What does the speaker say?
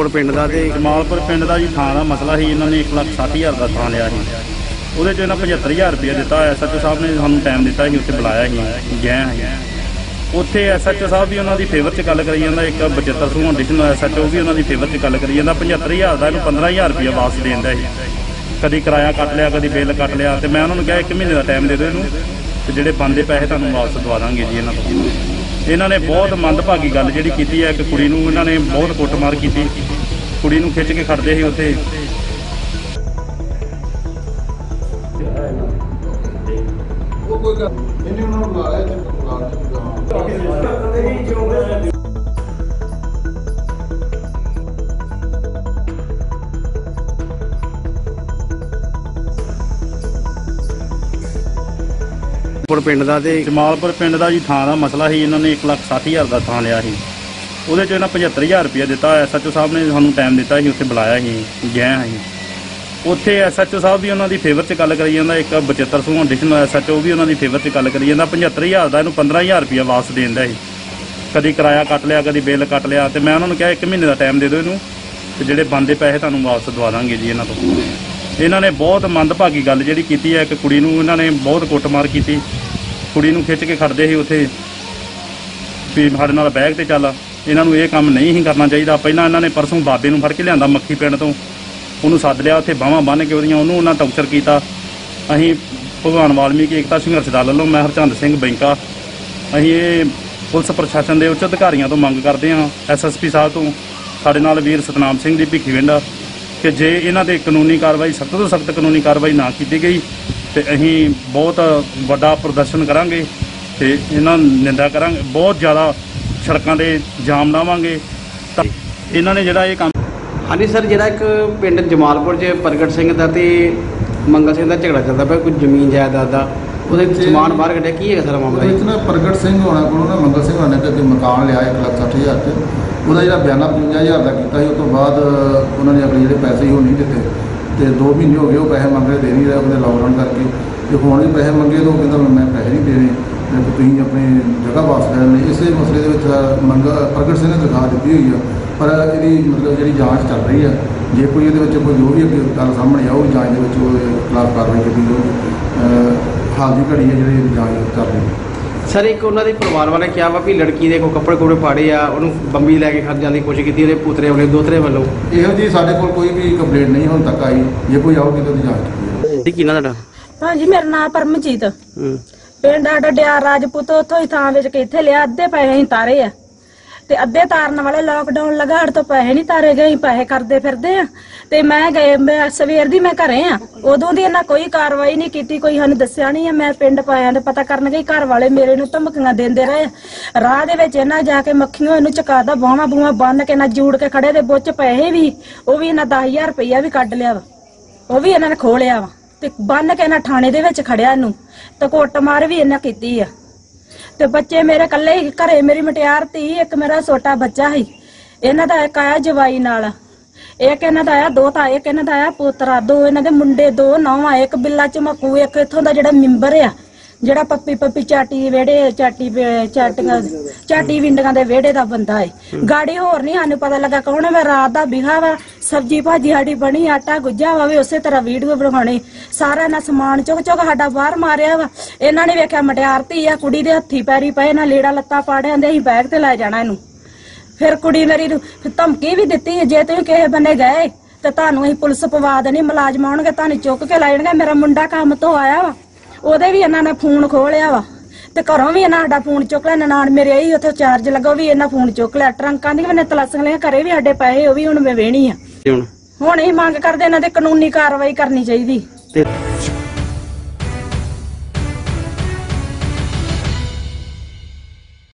ਜਮਾਲਪੁਰ ਪਿੰਡ ਦਾ ਤੇ ਜਮਾਲਪੁਰ ਪਿੰਡ ਦਾ ਜੀ ਥਾਂ ਦਾ ਮਸਲਾ ਸੀ, ਇਹਨਾਂ ਨੇ 160000 ਦਾ ਥਾਂ ਲਿਆ ਸੀ। ਉਹਦੇ 'ਚ ਇਹਨਾਂ 75000 ਰੁਪਏ ਦਿੱਤਾ ਐਸਐਚਓ ਸਾਹਿਬ ਨੇ ਸਾਨੂੰ ਟਾਈਮ ਦਿੱਤਾ ਸੀ, ਉੱਥੇ ਬੁਲਾਇਆ ਸੀ, ਗਏ ਸੀ। ਉੱਥੇ ਐਸਐਚਓ ਸਾਹਿਬ ਵੀ ਉਹਨਾਂ ਦੀ ਫੇਵਰ 'ਚ ਗੱਲ ਕਰੀ ਜਾਂਦਾ, ਇੱਕ ਬਚਿੱਤਰ ਸਿੰਘ ਐਡੀਸ਼ਨਲ ਐਸਐਚਓ ਵੀ ਉਹਨਾਂ ਦੀ ਫੇਵਰ 'ਚ ਗੱਲ ਕਰੀ ਜਾਂਦਾ 75000 ਦਾ ਇਹਨੂੰ 15000 ਰੁਪਏ ਵਾਪਸ ਦੇਣ ਦਾ ਸੀ। ਕਦੀ ਕਿਰਾਇਆ ਕੱਟ ਲਿਆ, ਕਦੀ ਬਿੱਲ ਕੱਟ ਲਿਆ, ਤੇ ਮੈਂ ਉਹਨਾਂ ਨੂੰ ਕਿਹਾ, ਇੱਕ ਮਹੀਨੇ ਦਾ ਟਾਈਮ ਦੇ ਦਿਓ ਇਹਨੂੰ, ਤੇ ਜਿਹੜੇ ਬੰਦੇ ਪੈਸੇ ਤੁਹਾਨੂੰ ਵਾਪਸ ਦਵਾ ਦਾਂਗੇ ਜੀ ਇਹਨਾਂ ਤੋਂ। ਇਹਨਾਂ ਨੇ ਬਹੁਤ ਮੰਦਭਾਗੀ ਗੱਲ ਜਿਹੜੀ ਕੀਤੀ ਹੈ। ਇੱਕ ਕੁੜੀ ਨੂੰ ਇਹਨਾਂ ਨੇ ਬਹੁਤ ਕੁੱਟਮਾਰ ਕੀਤੀ। ਕੁੜੀ ਨੂੰ ਖਿੱਚ ਕੇ ਖੜਦੇ ਸੀ ਉੱਥੇ। ਜਮਾਲਪੁਰ ਪਿੰਡ ਦਾ ਤੇ ਜਮਾਲਪੁਰ ਪਿੰਡ ਦਾ ਜੀ ਥਾਂ ਦਾ ਮਸਲਾ ਸੀ, ਇਹਨਾਂ ਨੇ 160000 ਦਾ ਥਾਂ ਲਿਆ ਸੀ। ਉਹਦੇ 'ਚ ਇਹਨਾਂ 75000 ਰੁਪਏ ਦਿੱਤਾ ਐਸਐਚਓ ਸਾਹਿਬ ਨੇ ਸਾਨੂੰ ਟਾਈਮ ਦਿੱਤਾ ਸੀ, ਉੱਥੇ ਬੁਲਾਇਆ ਸੀ ਗਏ ਸੀ। ਉੱਥੇ ਐਸਐਚਓ ਸਾਹਿਬ ਵੀ ਉਹਨਾਂ ਦੀ ਫੇਵਰ 'ਚ ਗੱਲ ਕਰੀ ਜਾਂਦਾ, ਇੱਕ ਬਚਿੱਤਰ ਸਿੰਘ ਐਡੀਸ਼ਨਲ ਐਸਐਚਓ ਵੀ ਉਹਨਾਂ ਦੀ ਫੇਵਰ 'ਚ ਗੱਲ ਕਰੀ ਜਾਂਦਾ 75000 ਦਾ ਇਹਨੂੰ 15000 ਰੁਪਏ ਵਾਪਸ ਦੇਣ ਦਾ ਸੀ। ਕਦੀ ਕਿਰਾਇਆ ਕੱਟ ਲਿਆ, ਕਦੀ ਬਿੱਲ ਕੱਟ ਲਿਆ, ਤੇ ਮੈਂ ਉਹਨਾਂ ਨੂੰ ਕਿਹਾ, ਇੱਕ ਮਹੀਨੇ ਦਾ ਟਾਈਮ ਦੇ ਦਿਓ ਇਹਨੂੰ, ਤੇ ਜਿਹੜੇ ਬੰਦੇ ਪੈਸੇ ਤੁਹਾਨੂੰ ਵਾਪਸ ਦਵਾ ਦਾਂਗੇ ਜੀ ਇਹਨਾਂ ਤੋਂ। ਇਹਨਾਂ ਨੇ ਬਹੁਤ ਮੰਦਭਾਗੀ ਗੱਲ ਜਿਹੜੀ ਕੀਤੀ ਹੈ, ਇੱਕ ਕੁੜੀ ਨੂੰ ਇਹਨਾਂ ਨੇ ਬਹੁਤ ਕੁੱਟਮਾਰ ਕੀਤੀ। ਕੁੜੀ ਨੂੰ ਖਿੱਚ ਕੇ ਖੜਦੇ ਸੀ ਉੱਥੇ। ਵੀ ਸਾਡੇ ਨਾਲ ਬੈਗ ਤੇ ਚੱਲ। ਇਹਨਾਂ ਨੂੰ ਇਹ ਕੰਮ ਨਹੀਂ ਹੀ ਕਰਨਾ ਚਾਹੀਦਾ। ਪਹਿਲਾਂ ਇਹਨਾਂ ਨੇ ਪਰਸੋਂ ਬਾਬੇ ਨੂੰ ਫੜ ਕੇ ਲਿਆਂਦਾ ਮੱਖੀ ਪਿੰਡ ਤੋਂ। ਉਹਨੂੰ ਸੱਦ ਲਿਆ, ਉੱਥੇ ਬਾਹਾਂ ਬੰਨ੍ਹ ਕੇ ਉਹਦੀਆਂ ਉਹਨੂੰ ਉਹਨਾਂ ਟੌਰਚਰ ਕੀਤਾ। ਅਸੀਂ ਭਗਵਾਨ ਵਾਲਮੀਕੀ ਏਕਤਾ ਸੰਘਰਸ਼ ਦਲ ਵੱਲੋਂ ਮੈਂ ਹਰਚੰਦ ਸਿੰਘ ਬੈਂਕਾ। ਅਸੀਂ ਇਹ ਪੁਲਿਸ ਪ੍ਰਸ਼ਾਸਨ ਦੇ ਉੱਚ ਅਧਿਕਾਰੀਆਂ ਤੋਂ ਮੰਗ ਕਰਦੇ ਹਾਂ ਐਸਐਸਪੀ ਸਾਹਿਬ ਤੋਂ, ਸਾਡੇ ਨਾਲ ਵੀਰ ਸਤਨਾਮ ਸਿੰਘ ਦੀ ਭਿੱਖੀ ਭਿੱਖੀਵਿੰਡ ਕਿ ਜੇ ਇਹਨਾਂ ਤੇ ਕਾਨੂੰਨੀ ਕਾਰਵਾਈ, ਸਖਤ ਤੋਂ ਸਖਤ ਕਾਨੂੰਨੀ ਕਾਰਵਾਈ ਨਾ ਕੀਤੀ ਗਈ ਤੇ ਅਸੀਂ ਬਹੁਤ ਵੱਡਾ ਪ੍ਰਦਰਸ਼ਨ ਕਰਾਂਗੇ ਤੇ ਇਹਨਾਂ ਨਿੰਦਾ ਕਰਾਂਗੇ। ਬਹੁਤ ਜ਼ਿਆਦਾ ਸੜਕਾਂ ਤੇ ਜਾਮ ਲਾਵਾਂਗੇ। ਤਾਂ ਇਹਨਾਂ ਨੇ ਜਿਹੜਾ ਇਹ ਕੰਮ ਹਾਂਜੀ ਸਰ ਜਿਹੜਾ ਇੱਕ ਪਿੰਡ ਜਮਾਲਪੁਰ 'ਚ ਪ੍ਰਗਟ ਸਿੰਘ ਦਾ ਤੇ ਮੰਗਲ ਸਿੰਘ ਦਾ ਝਗੜਾ ਚੱਲਦਾ ਪਿਆ ਕੋਈ ਜ਼ਮੀਨ ਜਾਇਦਾਦ ਦਾ ਉਹਦੇ। ਸਮਾਨ ਬਾਹਰ ਕੱਢਿਆ ਕੀ ਹੈਗਾ ਸਾਰਾ ਮਾਮਲਾ ਨਾ ਪ੍ਰਗਟ ਸਿੰਘ ਹੋਣਾ ਕੋਲੋਂ ਨਾ ਮੰਗਲ ਸਿੰਘ ਹੋਣਾ ਤੇ ਮਕਾਨ ਲਿਆ 160000 ਤੇ ਉਹਦਾ ਜਿਹੜਾ ਬਿਆਨਾ 55000 ਦਾ ਕੀਤਾ ਸੀ ਉਸ ਤੋਂ ਬਾਅਦ ਉਹਨਾਂ ਨੇ ਅਗਲੇ ਜਿਹੜੇ ਪੈਸੇ ਸੀ ਉਹ ਨਹੀਂ ਦਿੱਤੇ। ਤੇ 2 ਮਹੀਨੇ ਹੋ ਗਏ ਉਹ ਪੈਸੇ ਮੰਗ ਰਹੇ, ਦੇ ਨਹੀਂ ਰਹੇ ਉਹਦੇ ਲਾਕਡਾਊਨ ਕਰਕੇ। ਤੇ ਹੁਣ ਵੀ ਪੈਸੇ ਮੰਗੇ ਤਾਂ ਉਹ ਕਹਿੰਦਾ ਮੈਂ ਪੈਸੇ ਨਹੀਂ ਦੇਣੇ ਤੇ ਤੁਸੀਂ ਆਪਣੀ ਜਗ੍ਹਾ ਵਾਪਸ ਲੈ ਲੈਣੀ ਇਸੇ ਮਸਲੇ ਦੇ ਵਿੱਚ ਮੰਗ, ਪ੍ਰਗਟ ਸਿੰਘ ਨੇ ਦਿਖਾ ਦਿੱਤੀ ਹੋਈ ਆ। ਪਰ ਇਹਦੀ ਮਤਲਬ ਜਿਹੜੀ ਜਾਂਚ ਚੱਲ ਰਹੀ ਆ, ਜੇ ਕੋਈ ਇਹਦੇ ਵਿੱਚ ਕੋਈ ਜੋ ਵੀ ਅੱਗੇ ਗੱਲ ਸਾਹਮਣੇ ਆਊ, ਜਾਂਚ ਦੇ ਵਿੱਚ ਉਹ ਖਿਲਾਫ ਕਾਰਵਾਈ ਕੀਤੀ ਜਾਊਗੀ ਹਾਲ ਦੀ ਘੜੀ ਹੈ ਜਿਹੜੀ ਜਾਂਚ ਚੱਲ ਰਹੀ ਹੈ। ਸਰ ਇੱਕ ਉਹਨਾਂ ਦੇ ਪਰਿਵਾਰ ਵਾਲੇ ਕਿਹਾ ਵਾ ਵੀ ਲੜਕੀ ਦੇ ਕੋ ਕੱਪੜੇ ਕੋਪੜੇ ਪਾੜੇ ਆ ਉਹਨੂੰ ਬੰਬੀ ਲੈ ਕੇ ਖੜ ਜਾਣ ਦੀ ਕੋਸ਼ਿਸ਼ ਕੀਤੀ ਉਹਦੇ ਪੁੱਤਰੇ ਵਾਲੇ ਦੋਤਰੇ ਵੱਲੋਂ। ਇਹੋ ਜੀ ਸਾਡੇ ਕੋਲ ਕੋਈ ਵੀ ਕੰਪਲੇਂਟ ਨਹੀਂ ਹੁਣ ਤੱਕ ਆਈ। ਜੇ ਕੋਈ ਆਊਗੀ ਤਾਂ ਉਹਦੀ ਜਾਂਚ ਕੀਤੀ ਜਾਊਗੀ। ਇਹ ਕੀ ਨਾਂ ਤੁਹਾਡਾ? ਹਾਂਜੀ ਮੇਰਾ ਨਾਮ ਪਰਮਜੀਤ। ਹੂੰ। ਪਿੰਡ ਸਾਡਾ ਡਿਆਰ ਰਾਜਪੂਤ ਉੱਥੋਂ ਹੀ ਥਾਂ ਵਿੱਚ ਕੇ ਇੱਥੇ ਲਿਆ ਅੱਧੇ ਪੈਸੇ ਅਸੀਂ ਤਾਰੇ ਆ। ਤੇ ਅੱਧੇ ਤਾਰਨ ਵਾਲੇ ਲੋਕਡਾਊਨ ਲਗਾੜ ਤੋਂ ਪੈਸੇ ਨਹੀਂ ਤਾਰੇ ਗਏ ਪੈਸੇ ਕਰਦੇ ਫਿਰਦੇ ਆ। ਤੇ ਮੈਂ ਗਏ, ਮੈਂ ਸਵੇਰ ਦੀ ਮੈਂ ਘਰੇ ਆ। ਉਦੋਂ ਦੀ ਇਹਨਾਂ ਕੋਈ ਕਾਰਵਾਈ ਨਹੀਂ ਕੀਤੀ, ਕੋਈ ਸਾਨੂੰ ਦੱਸਿਆ ਨਹੀਂ ਆ। ਮੈਂ ਪਿੰਡ ਪਾਇਆ ਦੇ ਪਤਾ ਕਰਨ ਗਈ, ਘਰ ਵਾਲੇ ਮੇਰੇ ਨੂੰ ਧਮਕੀਆਂ ਦਿੰਦੇ ਰਹੇ। ਰਾਹ ਦੇ ਵਿੱਚ ਇਹਨਾਂ ਜਾ ਕੇ ਮੱਖੀਆਂ ਇਹਨੂੰ ਚਕਾਦਾ, ਬਾਹਾਂ ਬੂਹਾਂ ਬੰਨ ਕੇ ਨਾ ਜੂੜ ਕੇ ਖੜੇ ਦੇ ਬੁੱਚ ਪੈਸੇ ਵੀ, ਉਹ ਵੀ ਇਹਨਾਂ 10000 ਰੁਪਈਆ ਵੀ ਕੱਢ ਲਿਆ ਵਾ। ਉਹ ਵੀ ਇਹਨਾਂ ਨੇ ਖੋਹ ਲਿਆ ਵਾ। ਤੇ ਬੰਨ ਕੇ ਇਹਨਾਂ ਥਾਣੇ ਦੇ ਵਿੱਚ ਖੜਿਆ ਇਹਨੂੰ। ਤੇ ਕੁੱਟਮਾਰ ਵੀ ਇਹਨਾਂ ਕੀਤੀ ਆ। ਤੇ ਬੱਚੇ ਮੇਰੇ ਇਕੱਲੇ ਹੀ ਘਰੇ, ਮੇਰੀ ਮਟਿਆਰ ਧੀ, ਇੱਕ ਮੇਰਾ ਛੋਟਾ ਬੱਚਾ ਸੀ। ਇਹਨਾਂ ਦਾ ਇੱਕ ਆਇਆ ਜਵਾਈ ਨਾਲ। ਇੱਕ ਇਹਨਾਂ ਦਾ ਆਇਆ ਦੋ ਤਾਂ, ਇੱਕ ਇਹਨਾਂ ਦਾ ਆਇਆ ਪੋਤਰਾ, ਦੋ ਇਹਨਾਂ ਦੇ ਮੁੰਡੇ, ਦੋ ਨੌਵਾਂ, ਇੱਕ ਬਿੱਲਾ ਚਮਕੂ ਇੱਕ ਇਥੋਂ ਦਾ ਜਿਹੜਾ ਮੈਂਬਰ ਆ। ਜਿਹੜਾ ਪੱਪੀ ਪੱਪੀ ਚਾਟੀ ਵਿਹੜੇ ਚਾਟੀ ਵਿ- ਚਾਟੀਆਂ ਚਾਟੀ ਵਿੰਡੀਆਂ ਦੇ ਵਿਹੜੇ ਦਾ ਬੰਦਾ ਏ। ਗਾੜੀ ਹੋਰ ਨਹੀਂ ਸਾਨੂੰ ਪਤਾ ਲੱਗਾ ਕੌਣ ਹੈ ਮੈਂ ਰਾਤ ਦਾ ਬਿਹਾ ਵਾ ਸਬਜੀ ਭਾਜੀ ਸਾਡੀ ਬਣੀ ਆਟਾ ਗੁੱਜਾ ਵਾ ਵੀ ਉਸੇ ਤਰ੍ਹਾਂ ਵੀਡੀਓ ਬਣਾਉਣੀ। ਸਾਰਾ ਨਾ ਸਮਾਨ ਚੁੱਕ ਚੁੱਕ ਸਾਡਾ ਬਾਹਰ ਮਾਰਿਆ ਵਾ। ਇਹਨਾਂ ਨੇ ਵੇਖਿਆ ਮਟਿਆਰ ਧੀ ਆ ਕੁੜੀ ਦੇ ਹੱਥੀ ਪੈਰੀ ਪਏ ਨਾ ਲੀੜਾ ਲੱਤਾ ਪਾੜਿਆਂ ਦੇ ਅਸੀਂ ਬੈਗ ਤੇ ਲੈ ਜਾਣਾ ਇਹਨੂੰ। ਫਿਰ ਕੁੜੀ ਮੇਰੀ ਨੂੰ ਫਿਰ ਧਮਕੀ ਵੀ ਦਿੱਤੀ ਜੇ ਤੁਸੀਂ ਕਿਸੇ ਬੰਨੇ ਗਏ ਤੇ ਤੁਹਾਨੂੰ ਅਸੀਂ ਪੁਲਿਸ ਪਵਾ ਦੇਣੀ ਮੁਲਾਜ਼ਮ ਆਉਣਗੇ ਤੁਹਾਨੂੰ ਚੁੱਕ ਕੇ ਲੈ ਜਾਣਗੇ ਮੇਰਾ ਮੁੰਡਾ ਕੰਮ ਤੋਂ ਆਇਆ ਵਾ। ਉਹਦੇ ਵੀ ਇਹਨਾਂ ਨੇ ਫੋਨ ਖੋਲਿਆ ਵਾ। ਤੇ ਘਰੋਂ ਵੀ ਇਹਨਾਂ ਸਾਡਾ ਫੋਨ ਚੁੱਕ ਲਿਆ। ਨਨਾਣ ਮੇਰੇ ਆਈ ਉੱਥੇ ਚਾਰਜ ਲੱਗਾ ਉਹ ਵੀ ਇਹਨਾਂ ਫੋਨ ਚੁੱਕ ਲਿਆ। ਟਰੰਕਾਂ ਦੀ ਮੈਨੇ ਤਲਾਸ਼ਾਂ ਲਿਆ ਘਰੇ ਵੀ ਸਾਡੇ ਪੈਸੇ ਉਹ ਵੀ ਹੁਣ ਮੈਂ ਵੇਣੀ ਆ। ਹੁਣ ਹੁਣ ਇਹ ਮੰਗ ਕਰਦੇ ਇਹਨਾਂ ਤੇ ਕਾਨੂੰਨੀ ਕਾਰਵਾਈ ਕਰਨੀ ਚਾਹੀਦੀ।